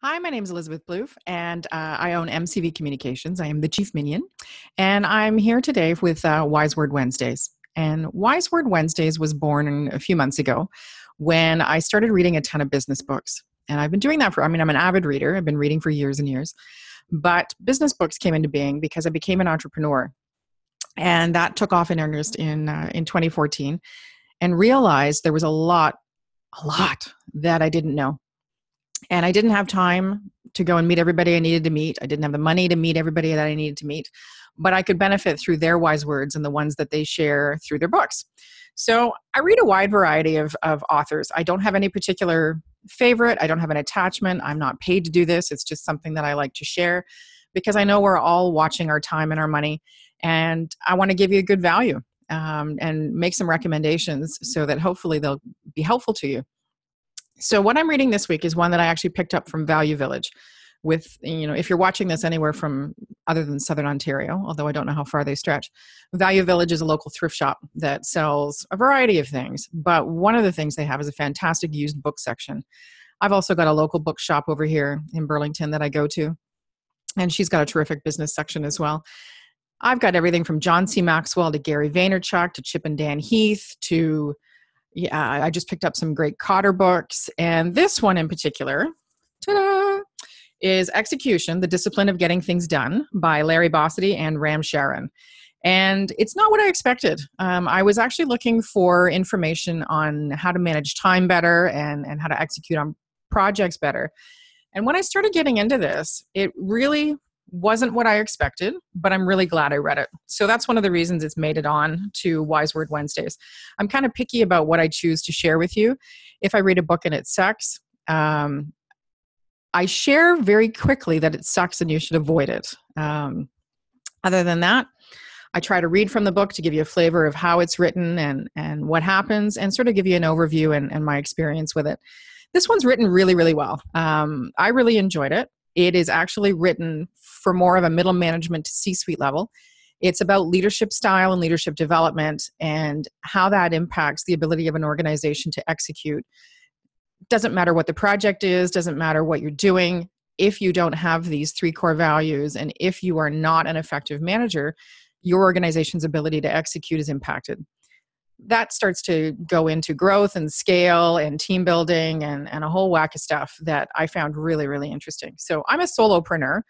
Hi, my name is Elizabeth Plouffe, and uh, I own MCV Communications. I am the chief minion, and I'm here today with uh, Wise Word Wednesdays. And Wise Word Wednesdays was born a few months ago when I started reading a ton of business books. And I've been doing that for, I mean, I'm an avid reader, I've been reading for years and years. But business books came into being because I became an entrepreneur. And that took off in earnest in, uh, in 2014 and realized there was a lot, a lot that I didn't know and I didn't have time to go and meet everybody I needed to meet. I didn't have the money to meet everybody that I needed to meet, but I could benefit through their wise words and the ones that they share through their books. So I read a wide variety of, of authors. I don't have any particular favorite, I don't have an attachment. I'm not paid to do this. It's just something that I like to share because I know we're all watching our time and our money, and I want to give you a good value. Um, and make some recommendations so that hopefully they'll be helpful to you. So what I'm reading this week is one that I actually picked up from Value Village. With you know, if you're watching this anywhere from other than Southern Ontario, although I don't know how far they stretch, Value Village is a local thrift shop that sells a variety of things. But one of the things they have is a fantastic used book section. I've also got a local bookshop over here in Burlington that I go to, and she's got a terrific business section as well. I've got everything from John C. Maxwell to Gary Vaynerchuk to Chip and Dan Heath to yeah, I just picked up some great Kotter books, and this one in particular, ta-da, is Execution: The Discipline of Getting Things Done by Larry Bossidy and Ram Charan. And it's not what I expected. Um, I was actually looking for information on how to manage time better and, and how to execute on projects better. And when I started getting into this, it really wasn't what I expected, but I'm really glad I read it. So that's one of the reasons it's made it on to Wise Word Wednesdays. I'm kind of picky about what I choose to share with you. If I read a book and it sucks, um, I share very quickly that it sucks and you should avoid it. Um, other than that, I try to read from the book to give you a flavor of how it's written and, and what happens and sort of give you an overview and, and my experience with it. This one's written really, really well. Um, I really enjoyed it. It is actually written for more of a middle management to C suite level. It's about leadership style and leadership development and how that impacts the ability of an organization to execute. Doesn't matter what the project is, doesn't matter what you're doing. If you don't have these three core values and if you are not an effective manager, your organization's ability to execute is impacted that starts to go into growth and scale and team building and, and a whole whack of stuff that I found really, really interesting. So I'm a solopreneur.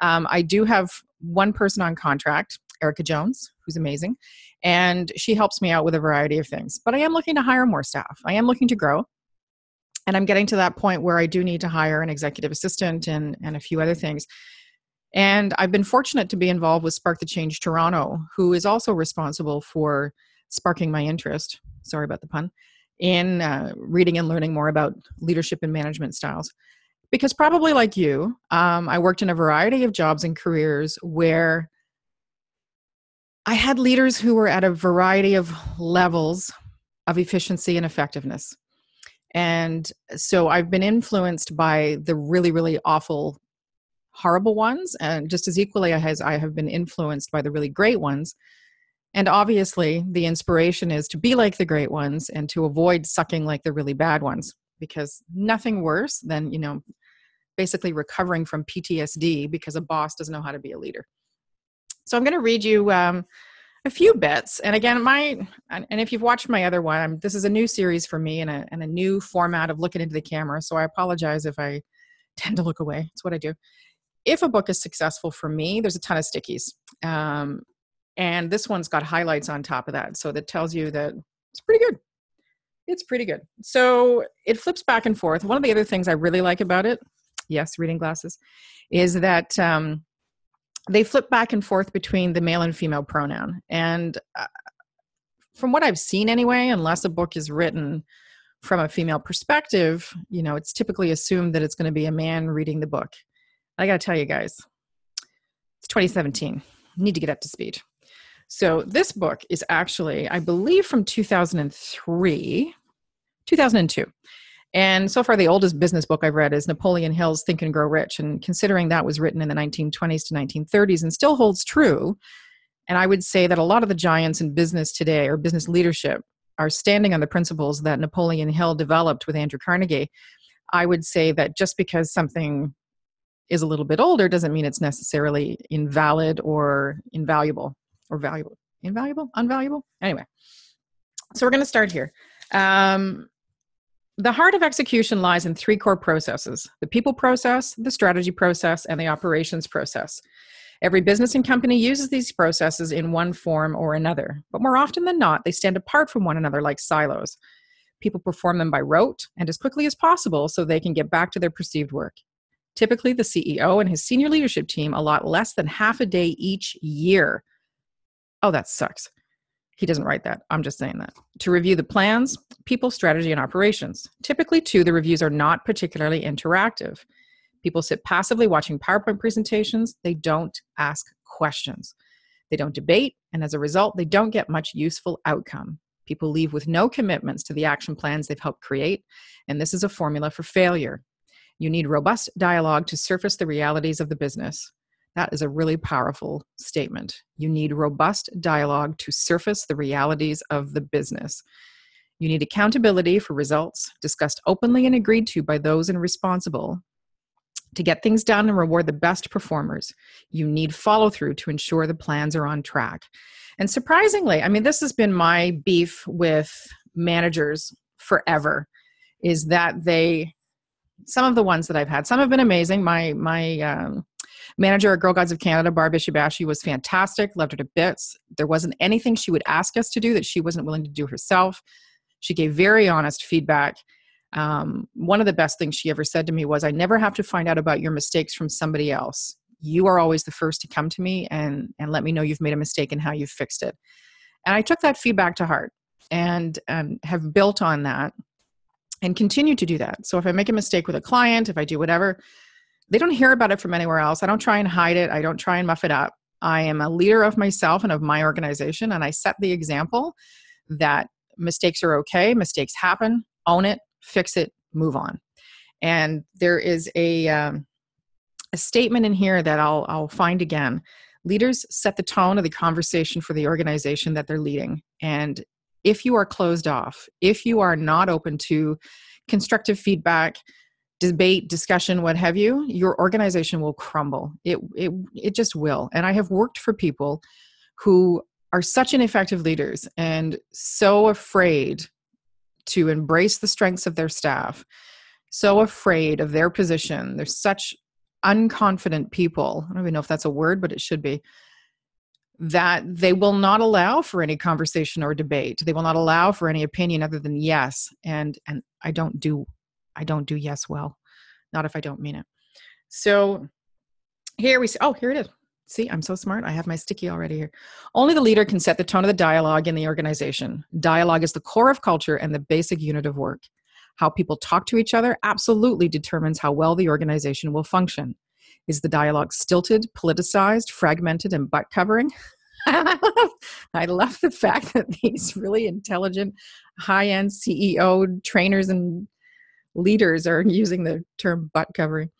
Um, I do have one person on contract, Erica Jones, who's amazing, and she helps me out with a variety of things. But I am looking to hire more staff. I am looking to grow. And I'm getting to that point where I do need to hire an executive assistant and, and a few other things. And I've been fortunate to be involved with Spark the Change Toronto, who is also responsible for sparking my interest sorry about the pun in uh, reading and learning more about leadership and management styles. Because probably like you um, i worked in a variety of jobs and careers where i had leaders who were at a variety of levels of efficiency and effectiveness. And so i've been influenced by the really really awful horrible ones and just as equally as i have been influenced by the really great ones and obviously, the inspiration is to be like the great ones and to avoid sucking like the really bad ones because nothing worse than, you know, basically recovering from PTSD because a boss doesn't know how to be a leader. So I'm going to read you um, a few bits. And again, my and if you've watched my other one, I'm, this is a new series for me and a, and a new format of looking into the camera. So I apologize if I tend to look away. It's what I do. If a book is successful for me, there's a ton of stickies. Um, and this one's got highlights on top of that so that tells you that it's pretty good. It's pretty good. So it flips back and forth. One of the other things i really like about it yes reading glasses is that um, they flip back and forth between the male and female pronoun. And uh, from what i've seen anyway unless a book is written from a female perspective you know it's typically assumed that it's going to be a man reading the book. I gotta tell you guys it's 2017 need to get up to speed so this book is actually, I believe, from 2003, 2002. And so far, the oldest business book I've read is Napoleon Hill's Think and Grow Rich. And considering that was written in the 1920s to 1930s and still holds true, and I would say that a lot of the giants in business today or business leadership are standing on the principles that Napoleon Hill developed with Andrew Carnegie. I would say that just because something is a little bit older doesn't mean it's necessarily invalid or invaluable or valuable. Invaluable? Unvaluable? Anyway, so we're going to start here. Um, the heart of execution lies in three core processes the people process, the strategy process, and the operations process. Every business and company uses these processes in one form or another, but more often than not, they stand apart from one another like silos. People perform them by rote and as quickly as possible so they can get back to their perceived work. Typically, the CEO and his senior leadership team allot less than half a day each year. Oh, that sucks. He doesn't write that. I'm just saying that. To review the plans, people, strategy, and operations. Typically, too, the reviews are not particularly interactive. People sit passively watching PowerPoint presentations. They don't ask questions. They don't debate, and as a result, they don't get much useful outcome. People leave with no commitments to the action plans they've helped create, and this is a formula for failure. You need robust dialogue to surface the realities of the business. That is a really powerful statement. You need robust dialogue to surface the realities of the business. You need accountability for results discussed openly and agreed to by those and responsible to get things done and reward the best performers. You need follow through to ensure the plans are on track. And surprisingly, I mean, this has been my beef with managers forever is that they some of the ones that I've had. Some have been amazing. My my um, manager at Girl Guides of Canada, Barb Ishibashi, was fantastic. Loved her to bits. There wasn't anything she would ask us to do that she wasn't willing to do herself. She gave very honest feedback. Um, one of the best things she ever said to me was, "I never have to find out about your mistakes from somebody else. You are always the first to come to me and and let me know you've made a mistake and how you've fixed it." And I took that feedback to heart and and have built on that and continue to do that. So if I make a mistake with a client, if I do whatever, they don't hear about it from anywhere else. I don't try and hide it. I don't try and muff it up. I am a leader of myself and of my organization, and I set the example that mistakes are okay, mistakes happen, own it, fix it, move on. And there is a um, a statement in here that I'll I'll find again. Leaders set the tone of the conversation for the organization that they're leading, and if you are closed off, if you are not open to constructive feedback, debate, discussion, what have you, your organization will crumble. It it it just will. And I have worked for people who are such ineffective leaders and so afraid to embrace the strengths of their staff, so afraid of their position. They're such unconfident people. I don't even know if that's a word, but it should be that they will not allow for any conversation or debate they will not allow for any opinion other than yes and and i don't do i don't do yes well not if i don't mean it. So here we see oh here it is. See i'm so smart. I have my sticky already here. Only the leader can set the tone of the dialogue in the organization. Dialogue is the core of culture and the basic unit of work. How people talk to each other absolutely determines how well the organization will function. Is the dialogue stilted, politicized, fragmented, and butt covering? I love, I love the fact that these really intelligent, high end CEO trainers and leaders are using the term butt covering.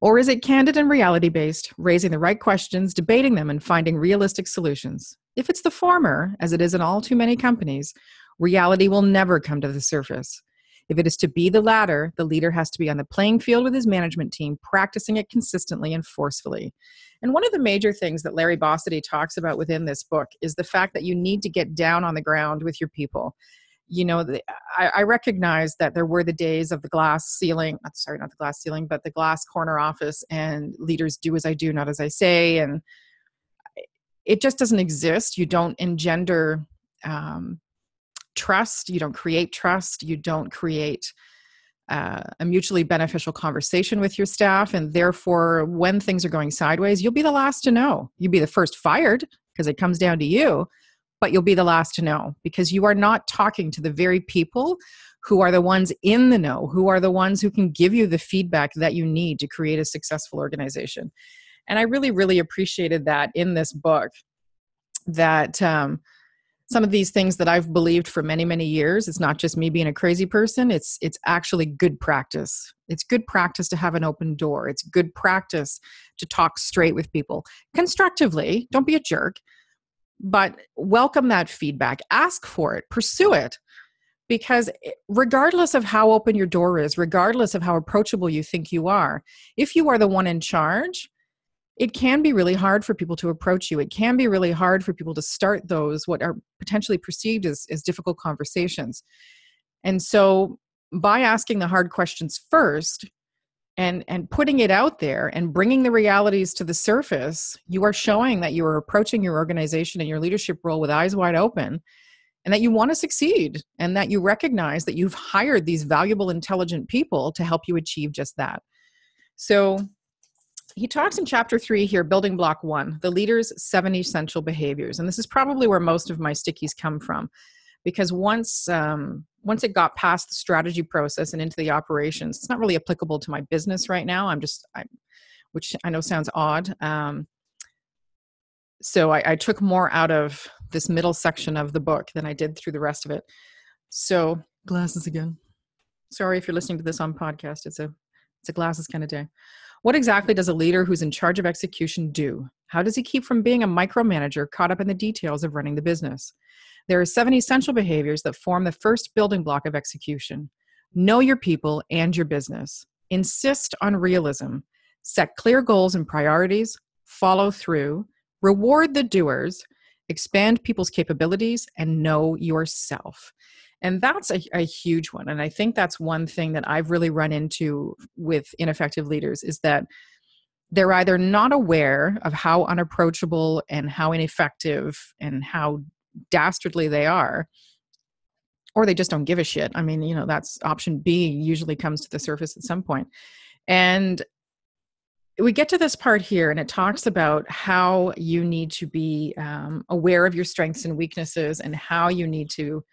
Or is it candid and reality based, raising the right questions, debating them, and finding realistic solutions? If it's the former, as it is in all too many companies, reality will never come to the surface. If it is to be the latter, the leader has to be on the playing field with his management team, practicing it consistently and forcefully. And one of the major things that Larry Bossidy talks about within this book is the fact that you need to get down on the ground with your people. You know, the, I, I recognize that there were the days of the glass ceiling, sorry, not the glass ceiling, but the glass corner office, and leaders do as I do, not as I say. And it just doesn't exist. You don't engender um, trust, you don't create trust, you don't create uh, a mutually beneficial conversation with your staff. And therefore, when things are going sideways, you'll be the last to know. You'll be the first fired because it comes down to you, but you'll be the last to know because you are not talking to the very people who are the ones in the know, who are the ones who can give you the feedback that you need to create a successful organization. And I really, really appreciated that in this book that um, some of these things that I've believed for many many years it's not just me being a crazy person it's it's actually good practice. It's good practice to have an open door. It's good practice to talk straight with people. Constructively don't be a jerk but welcome that feedback ask for it pursue it because regardless of how open your door is, regardless of how approachable you think you are, if you are the one in charge, it can be really hard for people to approach you. It can be really hard for people to start those, what are potentially perceived as, as difficult conversations. And so, by asking the hard questions first, and and putting it out there and bringing the realities to the surface you are showing that you are approaching your organization and your leadership role with eyes wide open and that you want to succeed and that you recognize that you've hired these valuable intelligent people to help you achieve just that. So he talks in chapter three here building block one the leader's seven essential behaviors. And this is probably where most of my stickies come from because once um, once it got past the strategy process and into the operations it's not really applicable to my business right now. I'm just I, which i know sounds odd um, so I, I took more out of this middle section of the book than i did through the rest of it. So glasses again. Sorry if you're listening to this on podcast. It's a it's a glasses kind of day. What exactly does a leader who's in charge of execution do? How does he keep from being a micromanager caught up in the details of running the business there are seven essential behaviors that form the first building block of execution. Know your people and your business. Insist on realism. Set clear goals and priorities. Follow through. Reward the doers. Expand people's capabilities and know yourself. And that's a, a, huge one. And I think that's one thing that I've really run into with ineffective leaders is that they're either not aware of how unapproachable and how ineffective and how dastardly they are or they just don't give a shit. I mean you know that's option b usually comes to the surface at some point. And we get to this part here and it talks about how you need to be um, aware of your strengths and weaknesses and how you need to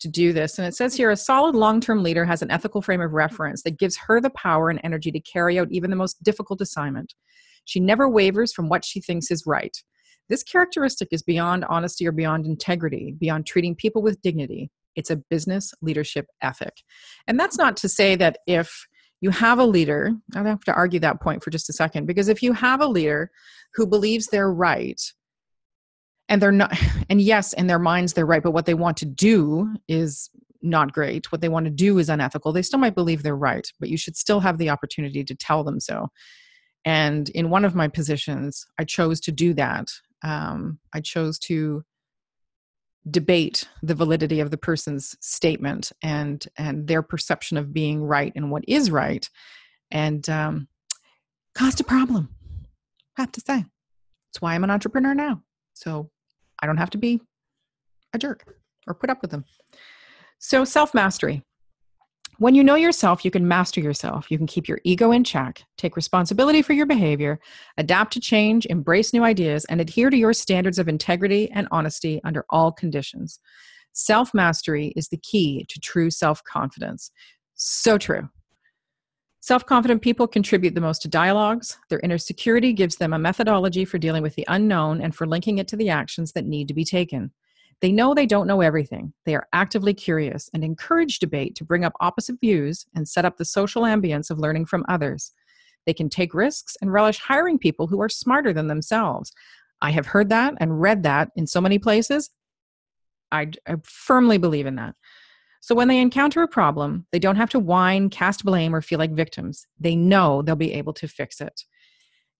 to do this. And it says here a solid long-term leader has an ethical frame of reference that gives her the power and energy to carry out even the most difficult assignment. She never wavers from what she thinks is right this characteristic is beyond honesty or beyond integrity, beyond treating people with dignity. It's a business leadership ethic. And that's not to say that if you have a leader, I have to argue that point for just a second, because if you have a leader who believes they're right, and they're not, and yes, in their minds they're right, but what they want to do is not great. What they want to do is unethical. They still might believe they're right, but you should still have the opportunity to tell them so. And in one of my positions, I chose to do that um, I chose to debate the validity of the person's statement and and their perception of being right and what is right, and um, caused a problem. I have to say, that's why I'm an entrepreneur now. So I don't have to be a jerk or put up with them. So self mastery. When you know yourself, you can master yourself. You can keep your ego in check, take responsibility for your behavior, adapt to change, embrace new ideas, and adhere to your standards of integrity and honesty under all conditions. Self mastery is the key to true self confidence. So true. Self confident people contribute the most to dialogues. Their inner security gives them a methodology for dealing with the unknown and for linking it to the actions that need to be taken. They know they don't know everything. They are actively curious and encourage debate to bring up opposite views and set up the social ambience of learning from others. They can take risks and relish hiring people who are smarter than themselves. I have heard that and read that in so many places. I, I firmly believe in that. So when they encounter a problem, they don't have to whine, cast blame, or feel like victims. They know they'll be able to fix it.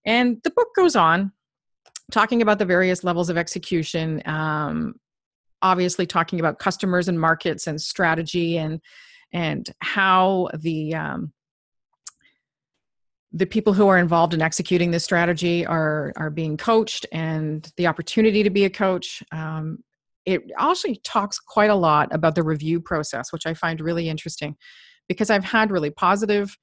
And the book goes on talking about the various levels of execution um, obviously talking about customers and markets and strategy and and how the um, the people who are involved in executing this strategy are are being coached and the opportunity to be a coach. Um, it actually talks quite a lot about the review process which i find really interesting because i've had really positive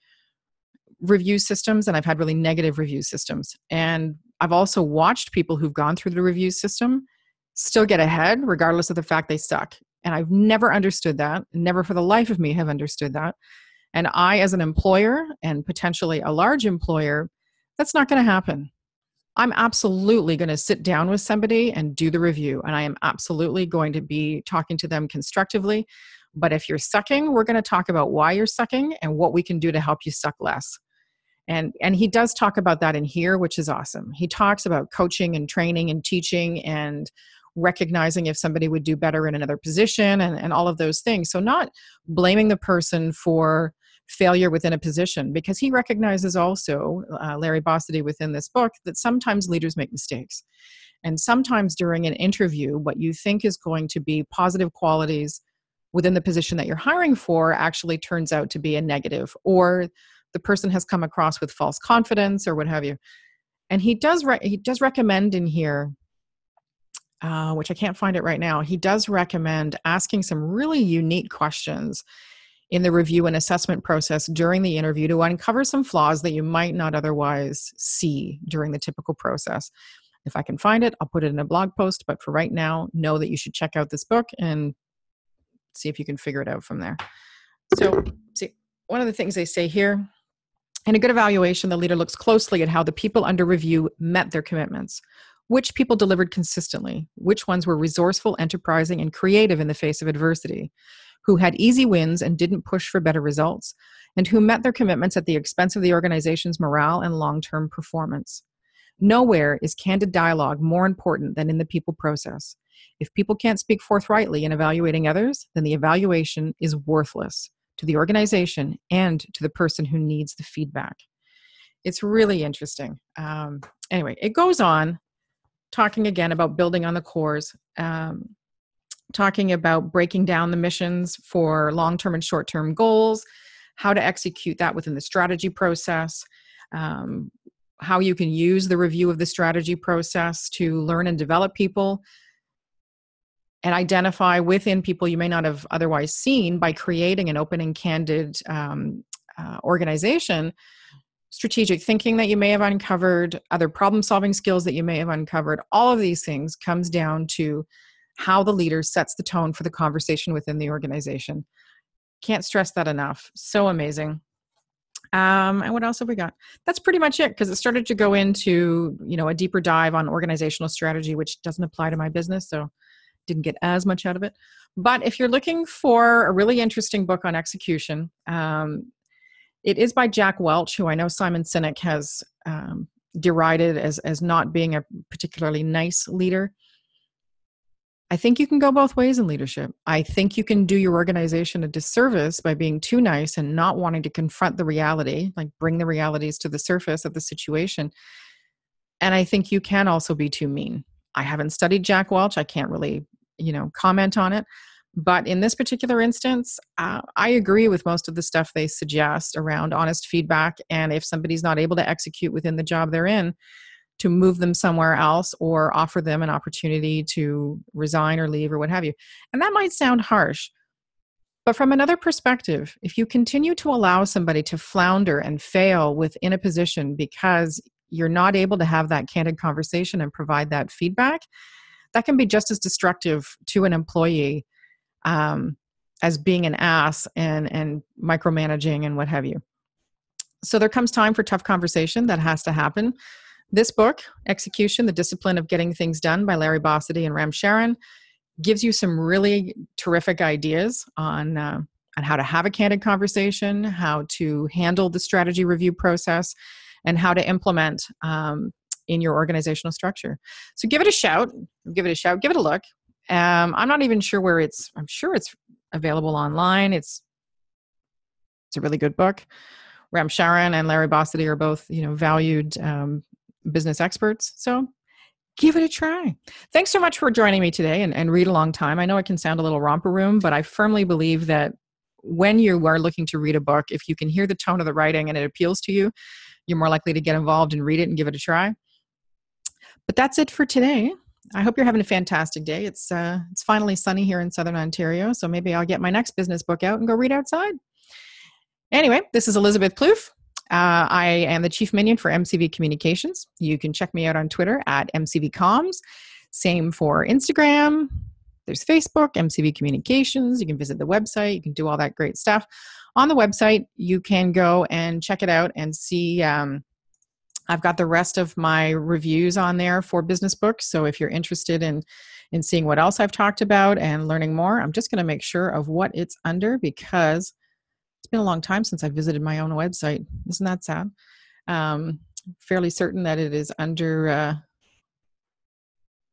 review systems and i've had really negative review systems. And i've also watched people who've gone through the review system still get ahead regardless of the fact they suck. And I've never understood that, never for the life of me have understood that. And I, as an employer and potentially a large employer, that's not going to happen. I'm absolutely going to sit down with somebody and do the review. And I am absolutely going to be talking to them constructively. But if you're sucking, we're going to talk about why you're sucking and what we can do to help you suck less. And, and he does talk about that in here, which is awesome. He talks about coaching and training and teaching and recognizing if somebody would do better in another position and, and all of those things. So, not blaming the person for failure within a position because he recognizes also, uh, Larry Bossidy within this book, that sometimes leaders make mistakes. And sometimes during an interview, what you think is going to be positive qualities within the position that you're hiring for actually turns out to be a negative, or the person has come across with false confidence or what have you. And he does re- he does recommend in here uh, which I can't find it right now, he does recommend asking some really unique questions in the review and assessment process during the interview to uncover some flaws that you might not otherwise see during the typical process. If I can find it, I'll put it in a blog post, but for right now, know that you should check out this book and see if you can figure it out from there. So, see, one of the things they say here in a good evaluation, the leader looks closely at how the people under review met their commitments which people delivered consistently, which ones were resourceful, enterprising, and creative in the face of adversity, who had easy wins and didn't push for better results, and who met their commitments at the expense of the organization's morale and long term performance. Nowhere is candid dialogue more important than in the people process. If people can't speak forthrightly in evaluating others, then the evaluation is worthless to the organization and to the person who needs the feedback. It's really interesting. Um, anyway, it goes on talking again about building on the cores, um, talking about breaking down the missions for long term and short term goals, how to execute that within the strategy process, um, how you can use the review of the strategy process to learn and develop people. And identify within people you may not have otherwise seen by creating an open and candid um, uh, organization strategic thinking that you may have uncovered, other problem solving skills that you may have uncovered. All of these things comes down to how the leader sets the tone for the conversation within the organization. Can't stress that enough. So amazing. Um, and what else have we got? That's pretty much it because it started to go into you know a deeper dive on organizational strategy, which doesn't apply to my business, so didn't get as much out of it. But if you're looking for a really interesting book on execution, um, it is by Jack Welch, who I know Simon Sinek has um, derided as, as not being a particularly nice leader. I think you can go both ways in leadership. I think you can do your organization a disservice by being too nice and not wanting to confront the reality, like bring the realities to the surface of the situation. And I think you can also be too mean. I haven't studied Jack Welch. I can't really, you know, comment on it. But in this particular instance, uh, I agree with most of the stuff they suggest around honest feedback. And if somebody's not able to execute within the job they're in, to move them somewhere else or offer them an opportunity to resign or leave or what have you. And that might sound harsh. But from another perspective, if you continue to allow somebody to flounder and fail within a position because you're not able to have that candid conversation and provide that feedback, that can be just as destructive to an employee um, as being an ass and and micromanaging and what have you. So there comes time for tough conversation that has to happen. This book, Execution: The Discipline of Getting Things Done by Larry Bossidy and Ram Charan, gives you some really terrific ideas on uh, on how to have a candid conversation, how to handle the strategy review process, and how to implement um, in your organizational structure. So give it a shout, give it a shout, give it a look. Um, I'm not even sure where it's. I'm sure it's available online. It's it's a really good book. Ram Charan and Larry Bossidy are both you know valued um, business experts. So give it a try. Thanks so much for joining me today and, and read a long time. I know it can sound a little romper room, but I firmly believe that when you are looking to read a book, if you can hear the tone of the writing and it appeals to you, you're more likely to get involved and read it and give it a try. But that's it for today. I hope you're having a fantastic day. It's uh, it's finally sunny here in Southern Ontario, so maybe I'll get my next business book out and go read outside. Anyway, this is Elizabeth Plouffe. Uh, I am the chief minion for MCV Communications. You can check me out on Twitter at MCVComs. Same for Instagram. There's Facebook, MCV Communications. You can visit the website. You can do all that great stuff. On the website, you can go and check it out and see um, I've got the rest of my reviews on there for business books. So if you're interested in in seeing what else I've talked about and learning more, I'm just going to make sure of what it's under because it's been a long time since I visited my own website. Isn't that sad? Um, fairly certain that it is under uh,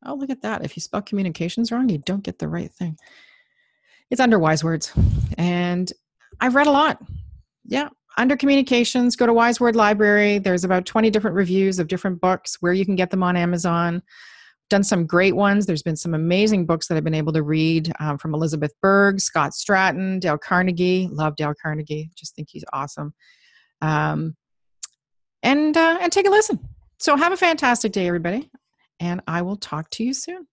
Oh, look at that. If you spell communications wrong, you don't get the right thing. It's under Wise Words. And I've read a lot. Yeah. Under communications, go to Wise Word Library. There's about 20 different reviews of different books where you can get them on Amazon. Done some great ones. There's been some amazing books that I've been able to read um, from Elizabeth Berg, Scott Stratten, Dale Carnegie. Love Dale Carnegie. Just think he's awesome. Um, and uh, and take a listen. So have a fantastic day, everybody, and I will talk to you soon.